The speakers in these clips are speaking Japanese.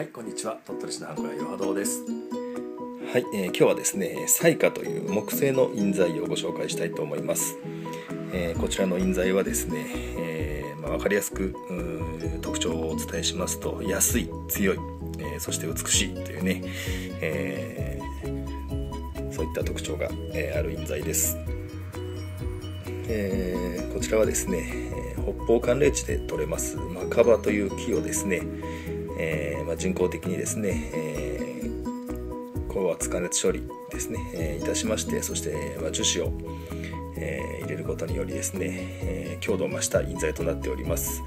はい、こんにちは。鳥取市のハンコ屋いろは堂です。はい、えー今日はですね、彩花という木製の印材をご紹介したいと思います。えーこちらの印材はですね、えーまあ、分かりやすく特徴をお伝えしますと安い、強い、えーそして美しいというね、えーそういった特徴が、えーある印材です。えーこちらはですね、えー北方寒冷地で採れます、まあ、カバという木をですね、えーまあ、人工的にですね、えー高圧加熱処理ですね、えーいたしましてそして、まあ、樹脂を、えー入れることによりですね、え強度を増した印材となっております。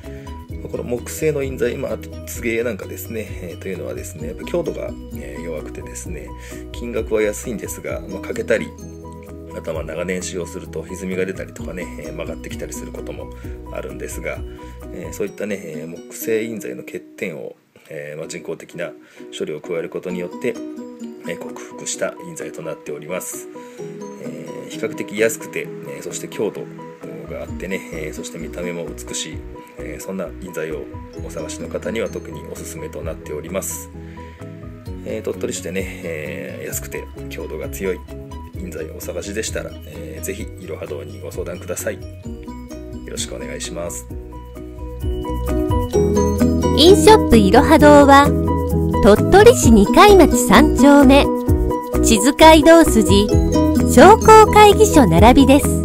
この木製の印材、まあ、あと柘植なんかですね、えーというのはですねやっぱ強度が、えー弱くてですね金額は安いんですが、まあ、かけたりあとは長年使用すると歪みが出たりとかね、えー曲がってきたりすることもあるんですが、えーそういったね、木製印材の欠点を、えーま、人工的な処理を加えることによって、え克服した印材となっております、え比較的安くて、えそして強度があってね、えそして見た目も美しい、えそんな印材をお探しの方には特におすすめとなっております。え鳥取市でね、え安くて強度が強い印材をお探しでしたら、えーぜひいろは堂にご相談ください。よろしくお願いします。インショップいろは堂は鳥取市二階町三丁目地図街道筋商工会議所並びです。